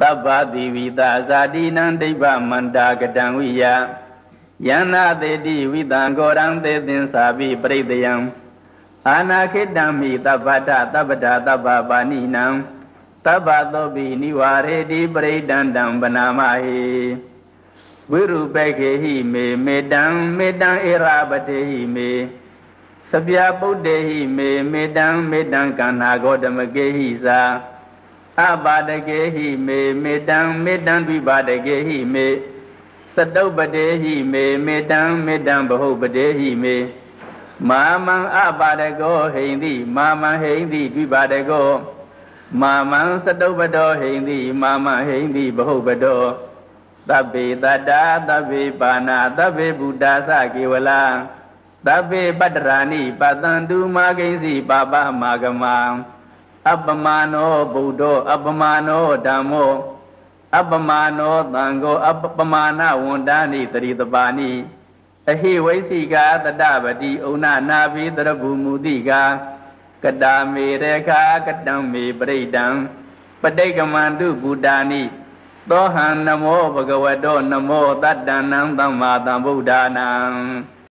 သဗ္ဗတိဝိတာဇာတိနံဒိဗ္ဗမန္တာကတံဝိယယန္နာတေတိဝိတံဂောရံသေသင်္စာပိပရိတယံအာနာခိတံမိသဗ္ဗတသဗ္ဗတာသဗ္ဗပါဏိနံသဗ္ဗသောပိနိဝရေတိပရိဒန္တံဗနာမဟိဝိရုပေခေဟိမေမေတံမေတံဧရာပတေဟိမေစပြပုတ္တေဟိမေမေတံမေတံကန္နာဂောတမကေဟိသာ အပါတကေဟိမေမေတံမေတံဒိပါတကေဟိမေစတုပတေဟိမေမေတံမေတံဘဟုပတေဟိမေမာမံအပါဒကောဟိန္တိမာမံဟိန္တိဒိပါဒကောမာမံစတုပတောဟိန္တိမာမံဟိန္တိဘဟုပတောသဗ္ဗေတတ္တာသဗ္ဗေပါဏာသဗ္ဗေဘုဒ္ဓသကေဝလာသဗ္ဗေပတ္တရာနိပတံတုမာဂိဉ္စီပါပမာဂမံ အပမနောဗုဒ္ဓောအပမနောဓမ္မောအပမနောသံဃောအပမာဏဝန္တာနိတရိတပါဏိအဟိဝိသိကာတတပတိဩနနာဘိတရဘူမူတိကာကတာမေရခာကတံမေပရိဒံပဋိကမန္တုဗုဒ္ဓာနိသောဟံနမောဘဂဝတောနမောတတ္တနံသမ္မာသမ္ဗုဒ္ဓနာံ